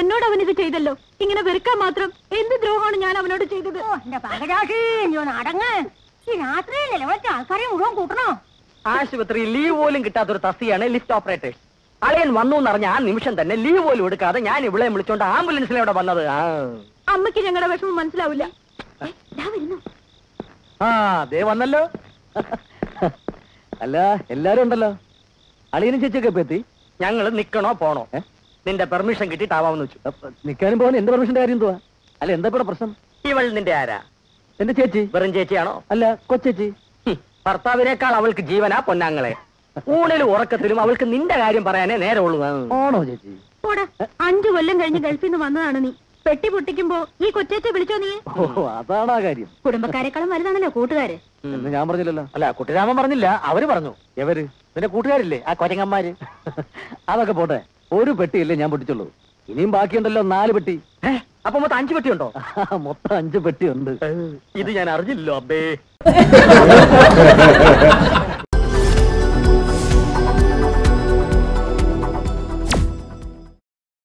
എന്നോട് അവൻ ഇത് ചെയ്തല്ലോ. ഇങ്ങനെ വെറുക്കാൻ മാത്രം എന്ത് ദ്രോഹമാണ് ഞാൻ അവനോട് ചെയ്തത്? ആൾക്കാരെ മുഴുവൻ കൂട്ടണോ? ആശുപത്രിയിൽ ലീവ് പോലും കിട്ടാത്തൊരു തസ്തിയാണ് ലിഫ്റ്റ് ഓപ്പറേറ്റേഴ്സ് അളിയൻ വന്നു എന്നറിഞ്ഞ ആ നിമിഷം തന്നെ ലീവ് പോലും എടുക്കാതെ ഞാൻ ഇവിടെ വിളിച്ചോണ്ട് ആംബുലൻസിൽ ഇവിടെ വന്നത്? ആ. അമ്മയ്ക്ക് ഞങ്ങളുടെ വിഷമം മനസ്സിലാവില്ല. ആ ദേ വന്നല്ലോ. അല്ല എല്ലാരും ഉണ്ടല്ലോ. അളിയനും ചേച്ചിയൊക്കെ എത്തി? ഞങ്ങൾ നിക്കണോ പോണോ? നിന്റെ പെർമിഷൻ കിട്ടിട്ടാവാന്ന് വെച്ചു. നിൽക്കാനും നിക്കാനും പോകാൻ എന്റെ പെർമിഷന്റെ കാര്യം എന്തുവാ? അല്ല എന്താ ഇവിടെ പ്രശ്നം? ഇവൾ നിന്റെ ആരാ? എന്റെ ചേച്ചി. വെറും ചേച്ചിയാണോ? അല്ല കൊച്ചേച്ചി. ഭർത്താവിനേക്കാൾ അവൾക്ക് ജീവനാ പൊന്നാങ്ങളെ. ഊണിലും ഉറക്കത്തിലും അവൾക്ക് നിന്റെ കാര്യം പറയാനേ നേരെ ആ. ആണോ ചേച്ചി? പോടാ അഞ്ചു കൊല്ലം കഴിഞ്ഞ് ഗൾഫിൽ നിന്ന് വന്നതാണ് നീ. പെട്ടി പൊട്ടിക്കുമ്പോ ഈ കൊച്ചേറ്റെ വിളിച്ചോ നീ? അതാണ് ആ കാര്യം. കുടുംബക്കാരെക്കാളും വലുതാണല്ലോ കൂട്ടുകാര്. ഞാൻ പറഞ്ഞില്ലല്ലോ. അല്ല കുട്ടിരാമൻ പറഞ്ഞില്ല അവർ പറഞ്ഞു. എവര്? നിന്റെ കൂട്ടുകാരില്ലേ ആ കൊരങ്ങന്മാര്? അതൊക്കെ പോട്ടെ. ഒരു പെട്ടിയല്ലേ ഞാൻ പൊട്ടിച്ചുള്ളൂ. ഇനിയും ബാക്കിയുണ്ടല്ലോ നാല് പെട്ടി. അപ്പൊ മൊത്തം അഞ്ചു പെട്ടിയുണ്ടോ? മൊത്തം അഞ്ചു പെട്ടിയുണ്ട്. ഇത് ഞാൻ അറിഞ്ഞില്ലല്ലോ അബ്ബേ.